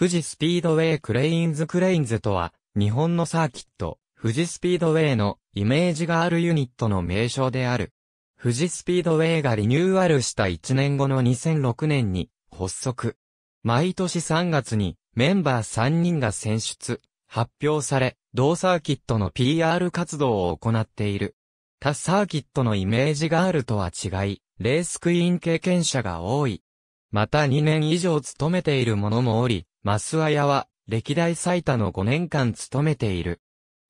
富士スピードウェイクレインズクレインズとは、日本のサーキット、富士スピードウェイのイメージがあるユニットの名称である。富士スピードウェイがリニューアルした1年後の2006年に発足。毎年3月にメンバー3人が選出、発表され、同サーキットの PR 活動を行っている。他サーキットのイメージガールとは違い、レースクイーン経験者が多い。また2年以上勤めている者もおり、マスアヤは歴代最多の5年間勤めている。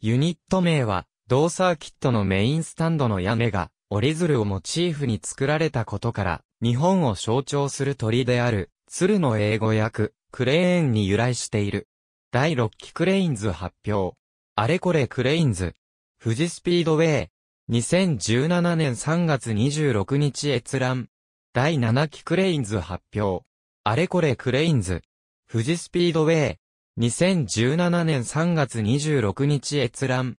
ユニット名は、同サーキットのメインスタンドの屋根が、折り鶴をモチーフに作られたことから、日本を象徴する鳥である、鶴の英語訳、クレーンに由来している。第6期クレインズ発表。あれこれクレインズ。富士スピードウェイ。2017年3月26日閲覧。第7期クレインズ発表。あれこれクレインズ。富士スピードウェイ。2017年3月26日閲覧。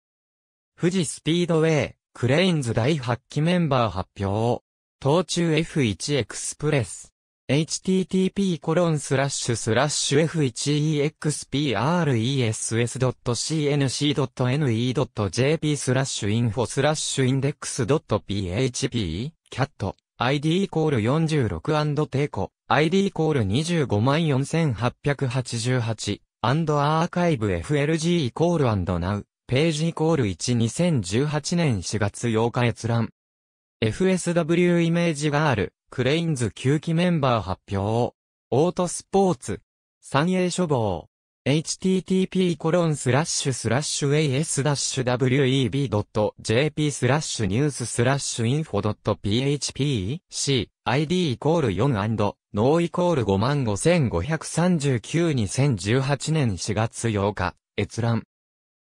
富士スピードウェイ、クレインズ第8期メンバー発表。東中 F1 エクスプレス。http コロンスラッシュスラッシュ f1express.cnc.ne.jp スラッシュインフォスラッシュインデックス .php キャット ID イコール46テーコ ID イコール254,888アンドアーカイブ FLG イコールアンドナウページイコール1 2018年4月8日閲覧 FSW イメージがあるクレインズ9期メンバー発表。オートスポーツ。三栄処方。Http コロンスラッシュスラッシュ as-web.jp スラッシュニューススラッシュインフォ .php c id イコール4ノーイコール55,539 2018年4月8日閲覧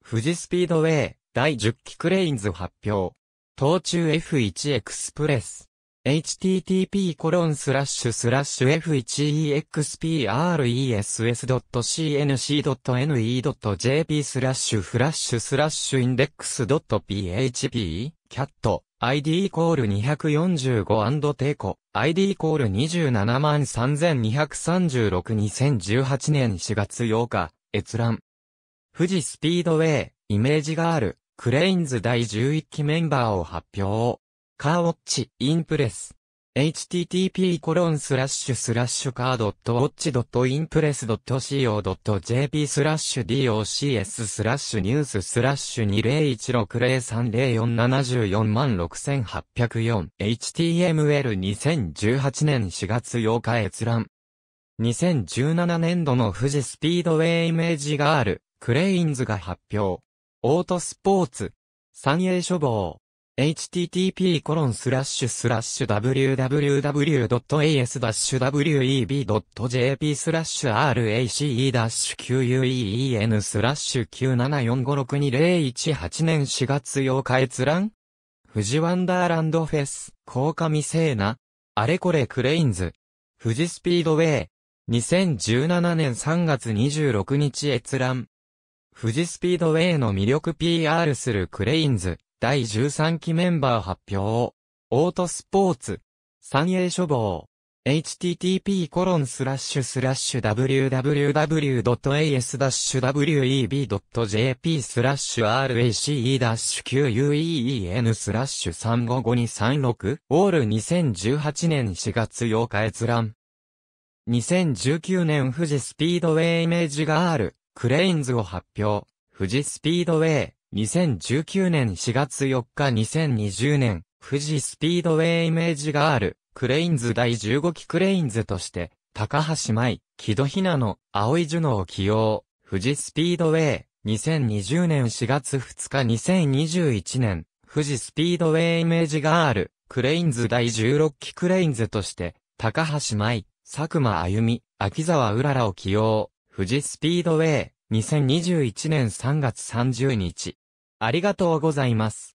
富士スピードウェイ第10期クレインズ発表東中 F1 エクスプレス http://f1express.cnc.ne.jp スラッシュフラッシュスラッシュインデックス .php キャット ID コール245テコ。ID コール273,236 2018年4月8日。閲覧。富士スピードウェイ。イメージガールクレインズ第11期メンバーを発表。カーウォッチ、インプレス。http コロンスラッシュスラッシュカードットウォッチドットインプレスドット co.jp スラッシュ docs スラッシュニューススラッシュ2016030474 6804 html2018 年4月8日閲覧。2017年度の富士スピードウェイイメージがあるクレインズが発表。オートスポーツ。三栄処方。http://www.as-web.jp スラッシュ race-quen スラッシュ974562018年4月8日閲覧富士ワンダーランドフェス、高上聖な、あれこれクレインズ、富士スピードウェイ、2017年3月26日閲覧。富士スピードウェイの魅力 PR するクレインズ。第13期メンバー発表。オートスポーツ。三栄書房。http コロンスラッシュスラッシュ www.as-web.jp スラッシュ race-queen スラッシュ355236 all 2018年4月8日閲覧。2019年富士スピードウェイイメージガールクレインズを発表。富士スピードウェイ。2019年4月4日2020年、富士スピードウェイイメージガール、クレインズ第15期クレインズとして、高橋舞、木戸ひなの、青井樹のを起用、富士スピードウェイ、2020年4月2日2021年、富士スピードウェイイメージガール、クレインズ第16期クレインズとして、高橋舞、佐久間あゆみ、秋沢うららを起用、富士スピードウェイ、2021年3月30日。ありがとうございます。